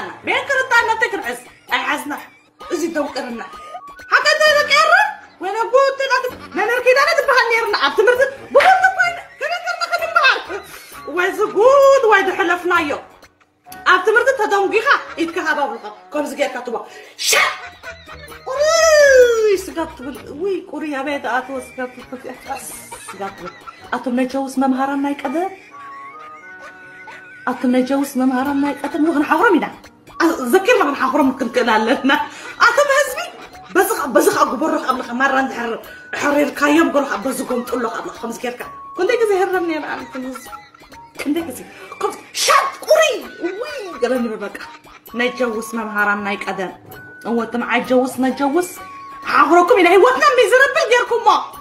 كرطانا بين كرطانا تكرعس اي حزنا ازي دوقرنا حتى تذكر وين ابوت لا نركي أنا تبها نيرنا ابتمرت بقول وين؟ كنا كنا خدم بحر وزقود وين حلفنا يو؟ ابتمرت تدوقيها يتكها بابلها كم زقير كتبا شا! وي سقطت. وي قريا بيت أتو سقطت. سقطت. أتو نجوس ممهرنا يقدر أتو نجوس ممهرنا يقدر مغن حورم ذكر مغن حورم كنكنا لنا أتو بهزبي بزخ بزخ أقبر قبل مرة نحر حرير كايم قول بزقهم تقول له قبل خمس كيركا كنت كذا هرمني أنا أنا كنت كنت كذا كنت شاد قري! وي! قالني ببقى نجوس ممهرنا يقدر هو تم عجوس نجوس حاوركم إلى هي وطنا ميزرب ديركم ما